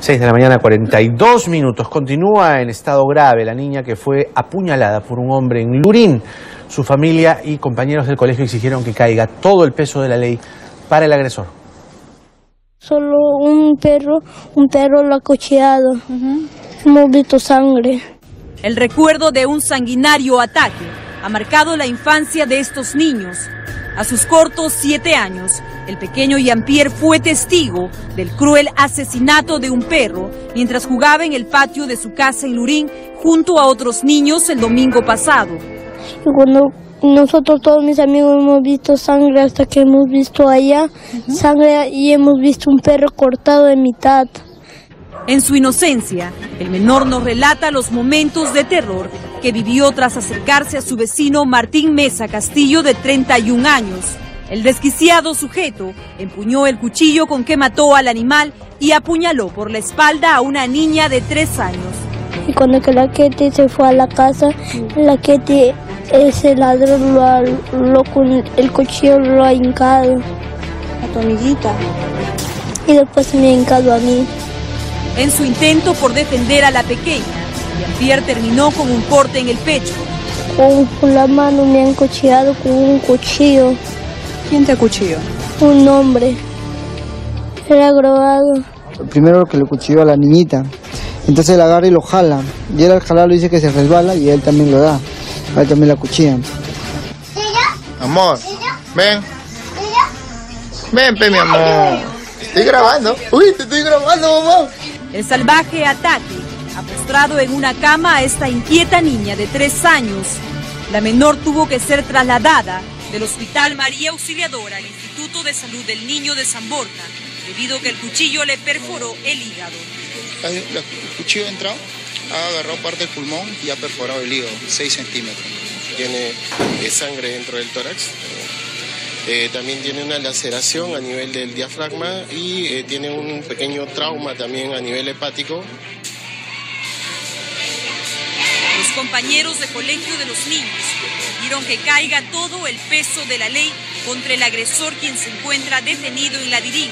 6 de la mañana, 42 minutos. Continúa en estado grave la niña que fue apuñalada por un hombre en Lurín. Su familia y compañeros del colegio exigieron que caiga todo el peso de la ley para el agresor. Solo un perro, un perro lo ha cocheado. Hemos visto sangre. El recuerdo de un sanguinario ataque ha marcado la infancia de estos niños. A sus cortos siete años, el pequeño Jean-Pierre fue testigo del cruel asesinato de un perro mientras jugaba en el patio de su casa en Lurín junto a otros niños el domingo pasado. Y cuando nosotros todos mis amigos hemos visto sangre hasta que hemos visto allá sangre y hemos visto un perro cortado de mitad. En su inocencia, el menor nos relata los momentos de terror que vivió tras acercarse a su vecino Martín Mesa Castillo de 31 años. El desquiciado sujeto empuñó el cuchillo con que mató al animal y apuñaló por la espalda a una niña de 3 años. Y cuando que la Ketty se fue a la casa, la Ketty, ese ladrón lo lo con el cuchillo lo ha hincado. A tu amiguita. Y después me ha hincado a mí. En su intento por defender a la pequeña, Jean-Pierre terminó con un corte en el pecho. Con, con la mano me han cuchillado con un cuchillo. ¿Quién te acuchilló? Un hombre. Era grabado. primero que le cuchilló a la niñita. Entonces él agarra y lo jala. Y él al jalarlo dice que se resbala y él también lo da. A él también la cuchillan. Amor, ven. Ven, pe, mi amor. Estoy grabando. Uy, te estoy grabando, mamá. El salvaje ataque ha postrado en una cama a esta inquieta niña de tres años. La menor tuvo que ser trasladada del Hospital María Auxiliadora al Instituto de Salud del Niño de San Borja, debido a que el cuchillo le perforó el hígado. El cuchillo ha entrado, ha agarrado parte del pulmón y ha perforado el hígado, 6 centímetros. tiene eh, sangre dentro del tórax. Eh, también tiene una laceración a nivel del diafragma y eh, tiene un pequeño trauma también a nivel hepático. Compañeros de colegio de los niños pidieron que caiga todo el peso de la ley contra el agresor quien se encuentra detenido en la Dirín.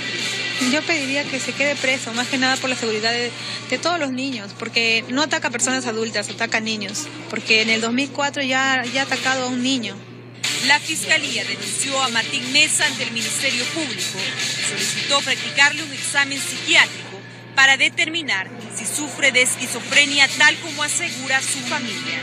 Yo pediría que se quede preso, más que nada por la seguridad de, de todos los niños, porque no ataca a personas adultas, ataca a niños, porque en el 2004 ya, ya ha atacado a un niño. La fiscalía denunció a Martín Mesa ante el Ministerio Público solicitó practicarle un examen psiquiátrico para determinar si sufre de esquizofrenia tal como asegura su familia.